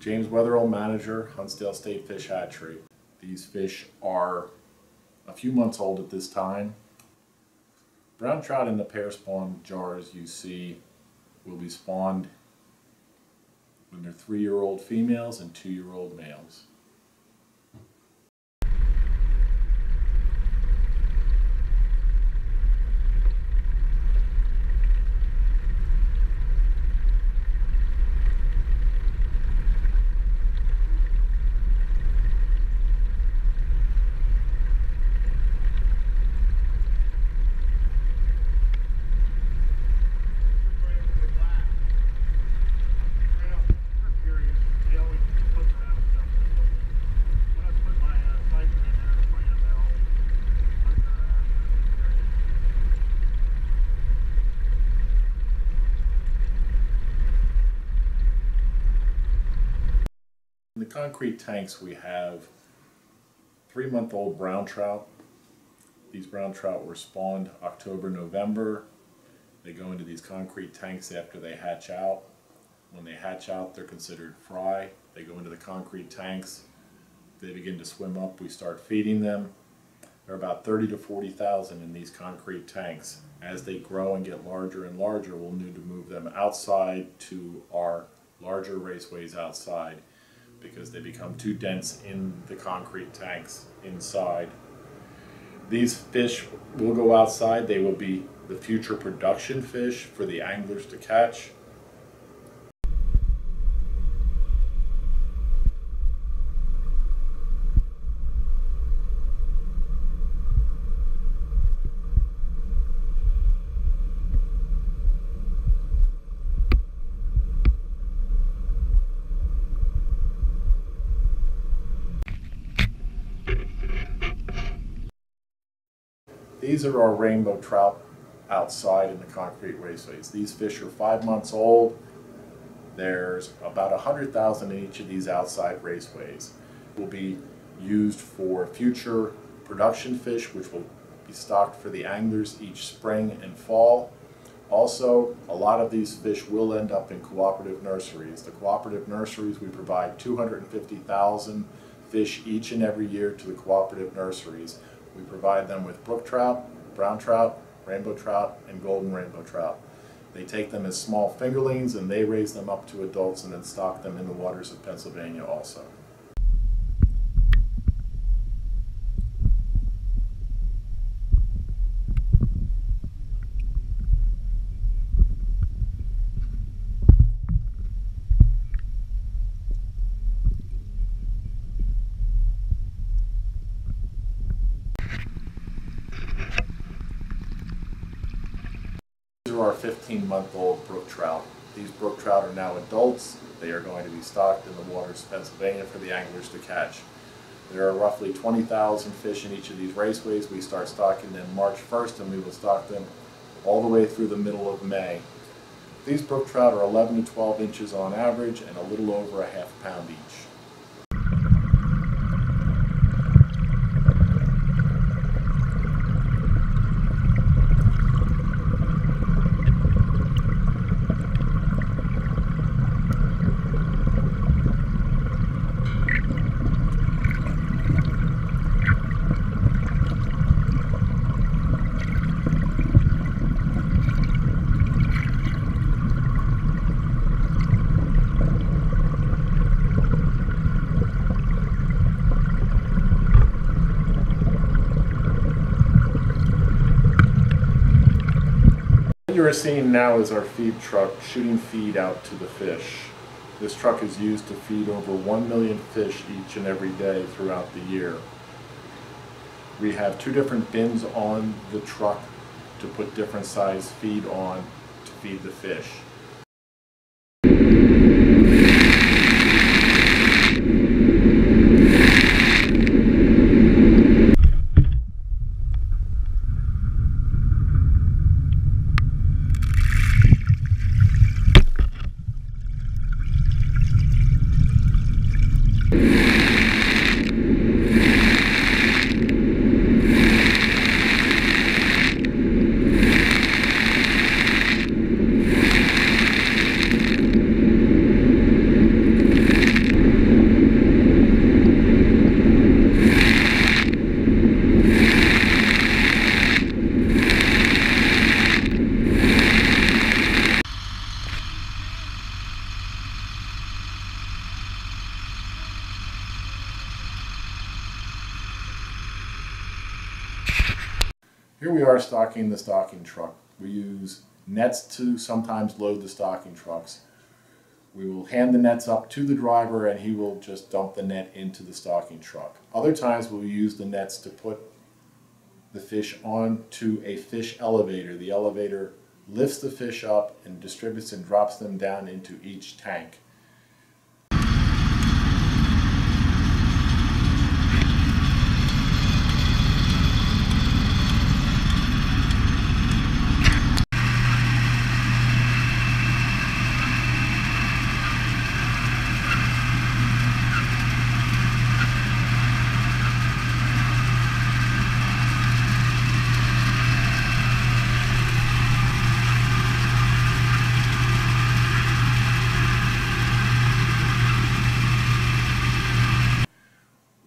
James Wetherell, manager, Huntsdale State Fish Hatchery. These fish are a few months old at this time. Brown trout in the pair spawn jars you see will be spawned when they're three year old females and two year old males. In the concrete tanks, we have three month old brown trout. These brown trout were spawned October, November. They go into these concrete tanks after they hatch out. When they hatch out, they're considered fry. They go into the concrete tanks. They begin to swim up. We start feeding them. There are about 30 to 40,000 in these concrete tanks. As they grow and get larger and larger, we'll need to move them outside to our larger raceways outside because they become too dense in the concrete tanks inside. These fish will go outside. They will be the future production fish for the anglers to catch. These are our rainbow trout outside in the concrete raceways. These fish are five months old. There's about 100,000 in each of these outside raceways. Will be used for future production fish, which will be stocked for the anglers each spring and fall. Also, a lot of these fish will end up in cooperative nurseries. The cooperative nurseries, we provide 250,000 fish each and every year to the cooperative nurseries. We provide them with brook trout, brown trout, rainbow trout, and golden rainbow trout. They take them as small fingerlings and they raise them up to adults and then stock them in the waters of Pennsylvania also. These are our 15 month old brook trout. These brook trout are now adults. They are going to be stocked in the waters of Pennsylvania for the anglers to catch. There are roughly 20,000 fish in each of these raceways. We start stocking them March 1st and we will stock them all the way through the middle of May. These brook trout are 11 to 12 inches on average and a little over a half pound each. What you are seeing now is our feed truck shooting feed out to the fish. This truck is used to feed over 1 million fish each and every day throughout the year. We have two different bins on the truck to put different size feed on to feed the fish. Are stocking the stocking truck, we use nets to sometimes load the stocking trucks. We will hand the nets up to the driver and he will just dump the net into the stocking truck. Other times we'll use the nets to put the fish onto a fish elevator. The elevator lifts the fish up and distributes and drops them down into each tank.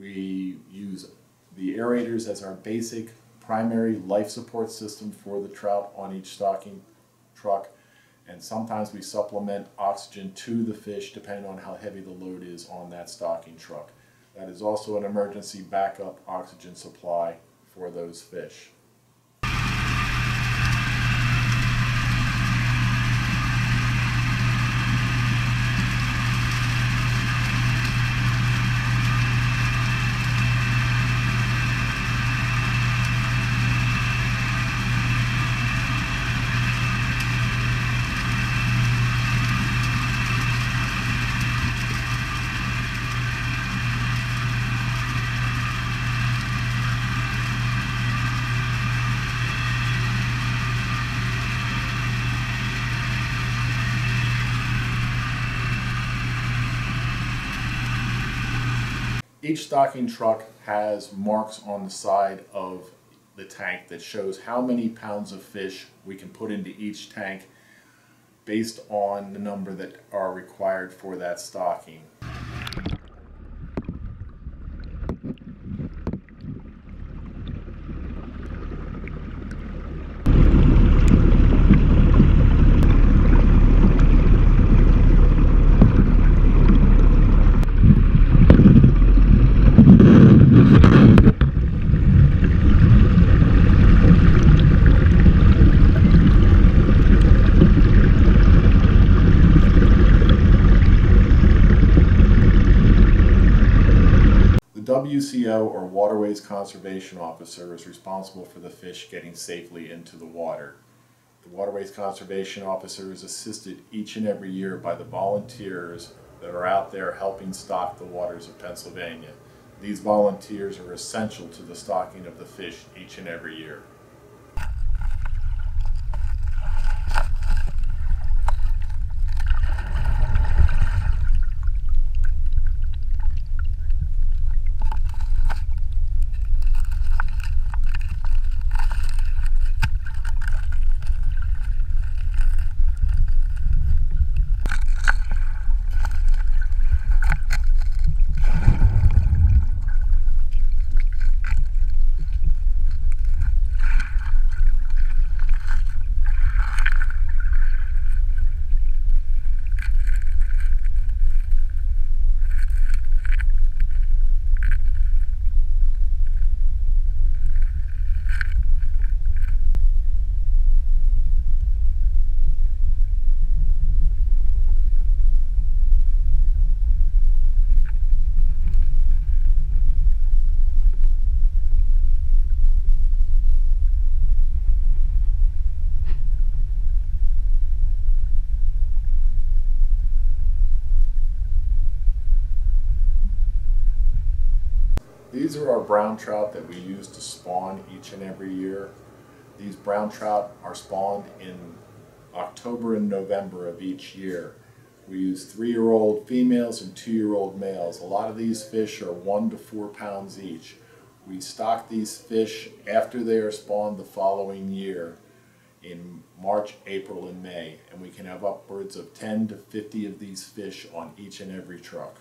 We use as our basic primary life support system for the trout on each stocking truck. And sometimes we supplement oxygen to the fish depending on how heavy the load is on that stocking truck. That is also an emergency backup oxygen supply for those fish. Each stocking truck has marks on the side of the tank that shows how many pounds of fish we can put into each tank based on the number that are required for that stocking. The WCO or Waterways Conservation Officer is responsible for the fish getting safely into the water. The Waterways Conservation Officer is assisted each and every year by the volunteers that are out there helping stock the waters of Pennsylvania. These volunteers are essential to the stocking of the fish each and every year. These are our brown trout that we use to spawn each and every year. These brown trout are spawned in October and November of each year. We use three-year-old females and two-year-old males. A lot of these fish are one to four pounds each. We stock these fish after they are spawned the following year in March, April, and May, and we can have upwards of 10 to 50 of these fish on each and every truck.